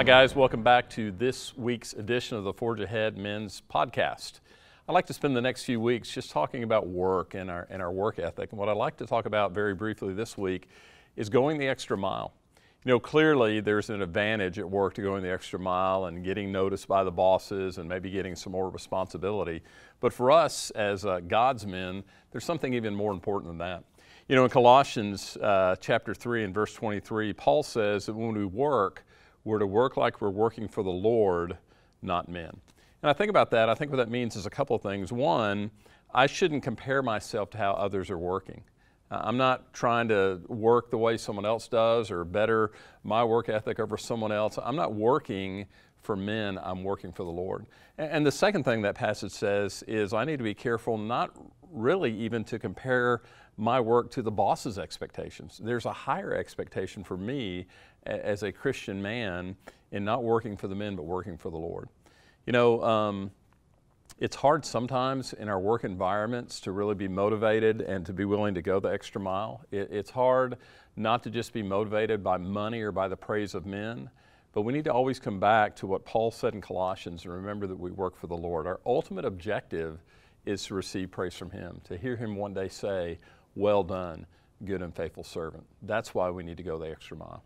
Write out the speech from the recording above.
Hi, guys. Welcome back to this week's edition of the Forge Ahead Men's Podcast. I'd like to spend the next few weeks just talking about work and our, and our work ethic. And what I'd like to talk about very briefly this week is going the extra mile. You know, clearly there's an advantage at work to going the extra mile and getting noticed by the bosses and maybe getting some more responsibility. But for us as uh, God's men, there's something even more important than that. You know, in Colossians uh, chapter 3 and verse 23, Paul says that when we work, we're to work like we're working for the Lord, not men. And I think about that, I think what that means is a couple of things. One, I shouldn't compare myself to how others are working. Uh, I'm not trying to work the way someone else does or better my work ethic over someone else. I'm not working for men, I'm working for the Lord. And the second thing that passage says is I need to be careful not really even to compare my work to the boss's expectations. There's a higher expectation for me as a Christian man in not working for the men but working for the Lord. You know, um, it's hard sometimes in our work environments to really be motivated and to be willing to go the extra mile. It, it's hard not to just be motivated by money or by the praise of men, but we need to always come back to what Paul said in Colossians and remember that we work for the Lord. Our ultimate objective is to receive praise from Him, to hear Him one day say, Well done, good and faithful servant. That's why we need to go the extra mile.